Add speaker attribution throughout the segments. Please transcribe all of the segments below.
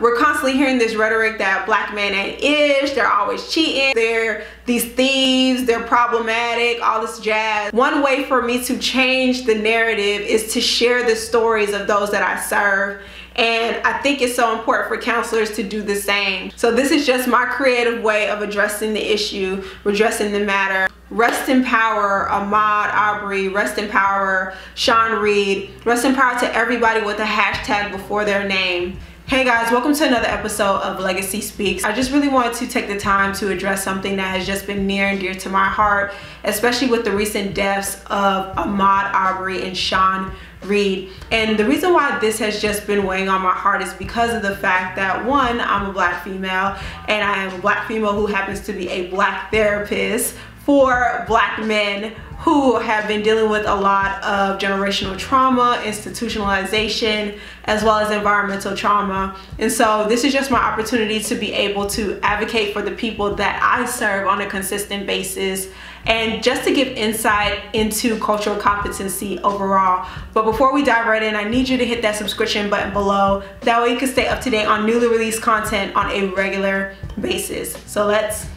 Speaker 1: We're constantly hearing this rhetoric that black men ain't ish, they're always cheating, they're these thieves, they're problematic, all this jazz. One way for me to change the narrative is to share the stories of those that I serve and I think it's so important for counselors to do the same. So this is just my creative way of addressing the issue, redressing the matter. Rest in power, Ahmaud Arbery, rest in power, Sean Reed, rest in power to everybody with a hashtag before their name. Hey guys, welcome to another episode of Legacy Speaks. I just really wanted to take the time to address something that has just been near and dear to my heart, especially with the recent deaths of Ahmaud Arbery and Sean Reed. And the reason why this has just been weighing on my heart is because of the fact that one, I'm a black female and I am a black female who happens to be a black therapist for black men who have been dealing with a lot of generational trauma, institutionalization, as well as environmental trauma. And so this is just my opportunity to be able to advocate for the people that I serve on a consistent basis and just to give insight into cultural competency overall. But before we dive right in, I need you to hit that subscription button below. That way you can stay up to date on newly released content on a regular basis. So let's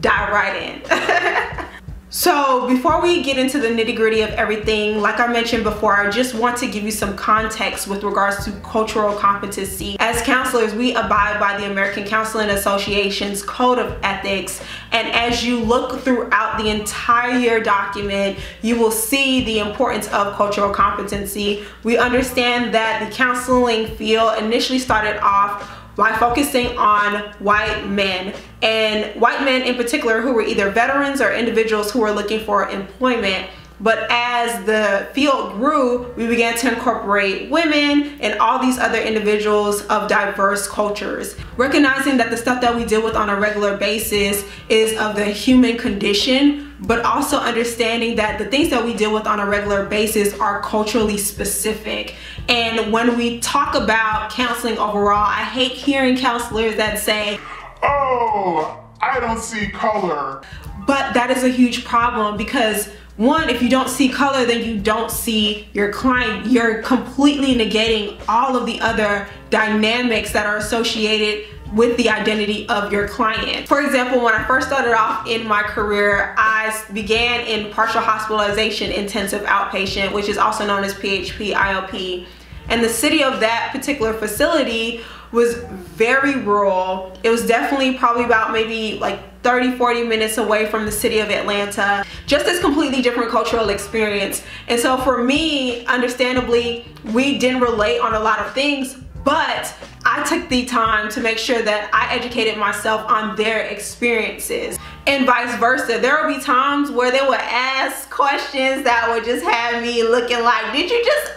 Speaker 1: dive right in. So before we get into the nitty gritty of everything, like I mentioned before, I just want to give you some context with regards to cultural competency. As counselors, we abide by the American Counseling Association's Code of Ethics. And as you look throughout the entire document, you will see the importance of cultural competency. We understand that the counseling field initially started off by focusing on white men and white men in particular who were either veterans or individuals who were looking for employment but as the field grew, we began to incorporate women and all these other individuals of diverse cultures. Recognizing that the stuff that we deal with on a regular basis is of the human condition, but also understanding that the things that we deal with on a regular basis are culturally specific. And when we talk about counseling overall, I hate hearing counselors that say,
Speaker 2: Oh, I don't see color.
Speaker 1: But that is a huge problem because one, if you don't see color, then you don't see your client. You're completely negating all of the other dynamics that are associated with the identity of your client. For example, when I first started off in my career, I began in partial hospitalization intensive outpatient, which is also known as PHP IOP. And the city of that particular facility was very rural. It was definitely probably about maybe like 30 40 minutes away from the city of Atlanta just this completely different cultural experience and so for me understandably we didn't relate on a lot of things but I took the time to make sure that I educated myself on their experiences and vice versa. There will be times where they would ask questions that would just have me looking like, did you just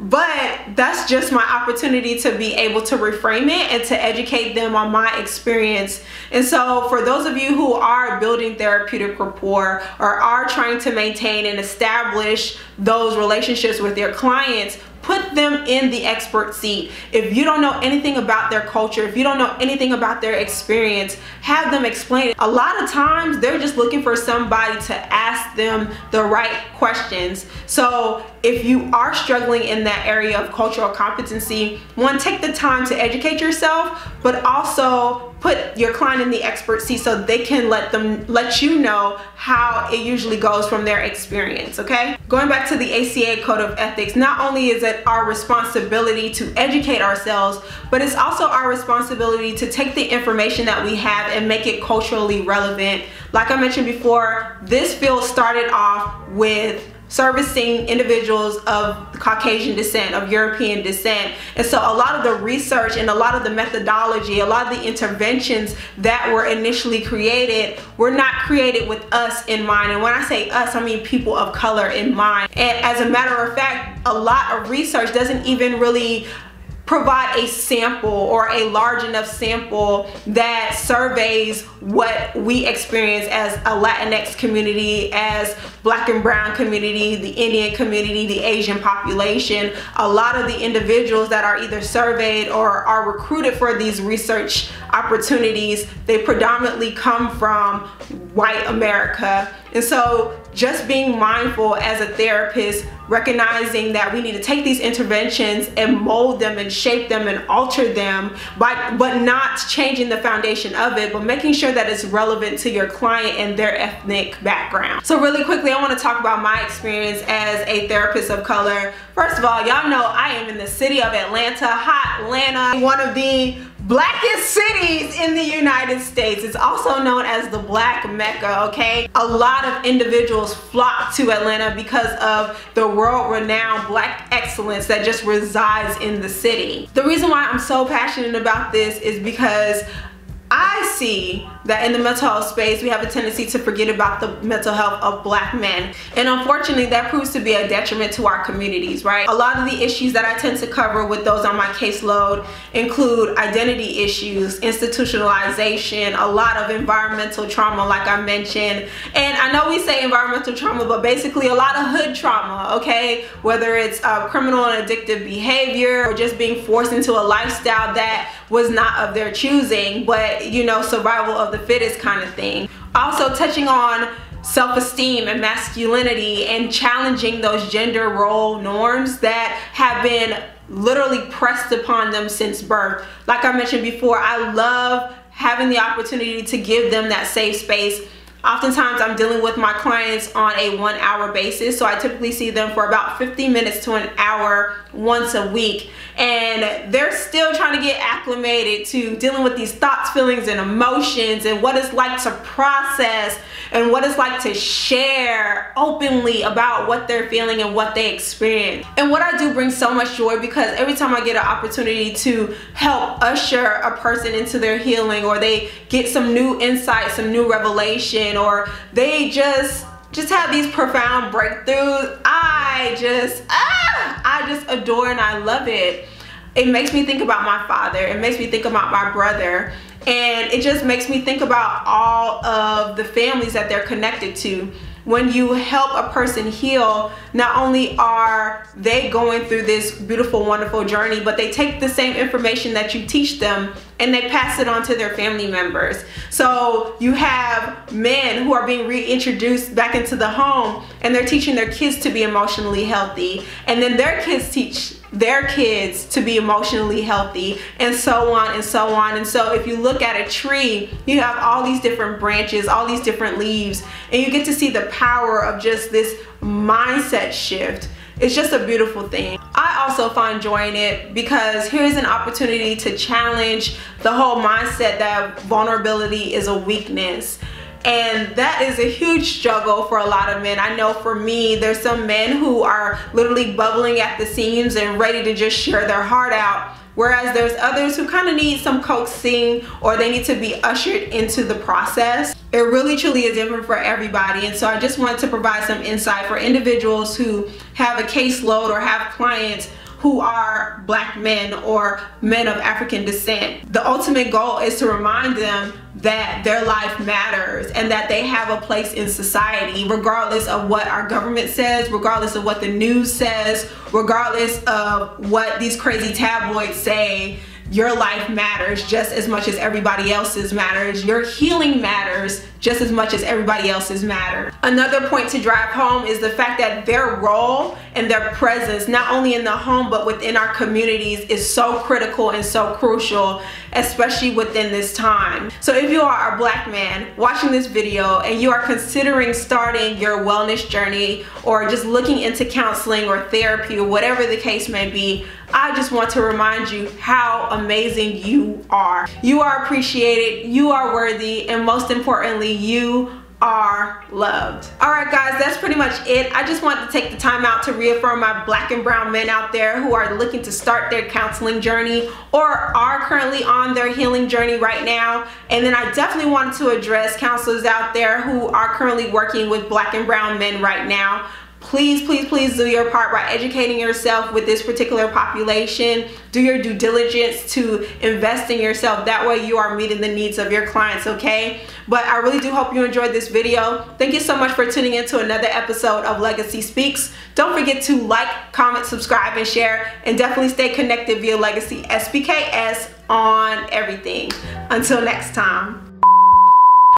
Speaker 1: but that's just my opportunity to be able to reframe it and to educate them on my experience. And so for those of you who are building therapeutic rapport or are trying to maintain and establish those relationships with your clients put them in the expert seat. If you don't know anything about their culture, if you don't know anything about their experience, have them explain it. A lot of times they're just looking for somebody to ask them the right questions. So if you are struggling in that area of cultural competency, one, take the time to educate yourself, but also put your client in the expert seat so they can let them let you know how it usually goes from their experience okay? Going back to the ACA code of ethics not only is it our responsibility to educate ourselves but it's also our responsibility to take the information that we have and make it culturally relevant. Like I mentioned before this field started off with servicing individuals of Caucasian descent, of European descent. And so a lot of the research and a lot of the methodology, a lot of the interventions that were initially created were not created with us in mind. And when I say us, I mean people of color in mind. And as a matter of fact, a lot of research doesn't even really provide a sample or a large enough sample that surveys what we experience as a Latinx community, as black and brown community, the Indian community, the Asian population. A lot of the individuals that are either surveyed or are recruited for these research opportunities, they predominantly come from white America. And so just being mindful as a therapist, recognizing that we need to take these interventions and mold them and shape them and alter them, but, but not changing the foundation of it, but making sure that it's relevant to your client and their ethnic background. So really quickly, I wanna talk about my experience as a therapist of color. First of all, y'all know I am in the city of Atlanta, hot Atlanta, one of the blackest cities in the United States. It's also known as the Black Mecca, okay? A lot of individuals flock to Atlanta because of the world-renowned black excellence that just resides in the city. The reason why I'm so passionate about this is because I see that in the mental health space, we have a tendency to forget about the mental health of black men. And unfortunately, that proves to be a detriment to our communities, right? A lot of the issues that I tend to cover with those on my caseload include identity issues, institutionalization, a lot of environmental trauma, like I mentioned. And I know we say environmental trauma, but basically a lot of hood trauma, okay? Whether it's uh, criminal and addictive behavior or just being forced into a lifestyle that was not of their choosing, but you know, survival of the fittest kind of thing. Also touching on self-esteem and masculinity and challenging those gender role norms that have been literally pressed upon them since birth. Like I mentioned before, I love having the opportunity to give them that safe space Oftentimes I'm dealing with my clients on a one hour basis. So I typically see them for about 50 minutes to an hour once a week. And they're still trying to get acclimated to dealing with these thoughts, feelings, and emotions and what it's like to process and what it's like to share openly about what they're feeling and what they experience. And what I do brings so much joy because every time I get an opportunity to help usher a person into their healing or they get some new insight, some new revelation, or they just just have these profound breakthroughs. I just, ah, I just adore and I love it. It makes me think about my father. It makes me think about my brother and it just makes me think about all of the families that they're connected to when you help a person heal not only are they going through this beautiful wonderful journey but they take the same information that you teach them and they pass it on to their family members. So you have men who are being reintroduced back into the home and they're teaching their kids to be emotionally healthy and then their kids teach their kids to be emotionally healthy and so on and so on. And so if you look at a tree you have all these different branches all these different leaves and you get to see the power of just this mindset shift. It's just a beautiful thing. I also find joy in it because here's an opportunity to challenge the whole mindset that vulnerability is a weakness. And that is a huge struggle for a lot of men. I know for me there's some men who are literally bubbling at the seams and ready to just share their heart out whereas there's others who kind of need some coaxing or they need to be ushered into the process. It really truly is different for everybody. And so i just wanted to provide some insight for individuals who have a caseload or have clients who are black men or men of African descent. The ultimate goal is to remind them that their life matters and that they have a place in society regardless of what our government says, regardless of what the news says, regardless of what these crazy tabloids say your life matters just as much as everybody else's matters. Your healing matters just as much as everybody else's matter. Another point to drive home is the fact that their role and their presence, not only in the home but within our communities, is so critical and so crucial, especially within this time. So if you are a black man watching this video and you are considering starting your wellness journey or just looking into counseling or therapy or whatever the case may be, I just want to remind you how amazing you are. You are appreciated, you are worthy, and most importantly, you are loved. All right guys, that's pretty much it. I just wanted to take the time out to reaffirm my black and brown men out there who are looking to start their counseling journey or are currently on their healing journey right now. And then I definitely wanted to address counselors out there who are currently working with black and brown men right now please please please do your part by educating yourself with this particular population. Do your due diligence to invest in yourself. That way you are meeting the needs of your clients okay? But i really do hope you enjoyed this video. Thank you so much for tuning in to another episode of legacy speaks. Don't forget to like comment subscribe and share and definitely stay connected via legacy SPKS on everything. Until next time.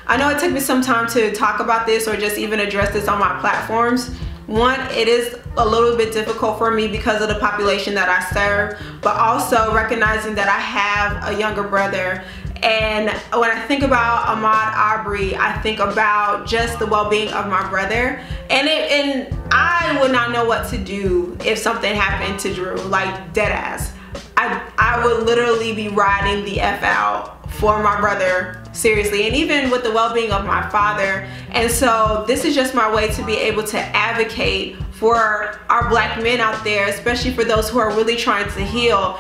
Speaker 1: I know it took me some time to talk about this or just even address this on my platforms. One, it is a little bit difficult for me because of the population that I serve, but also recognizing that I have a younger brother and when I think about Ahmaud Arbery, I think about just the well-being of my brother. And it, and I would not know what to do if something happened to Drew, like dead ass. I, I would literally be riding the F out for my brother seriously and even with the well-being of my father. And so this is just my way to be able to advocate for our black men out there especially for those who are really trying to heal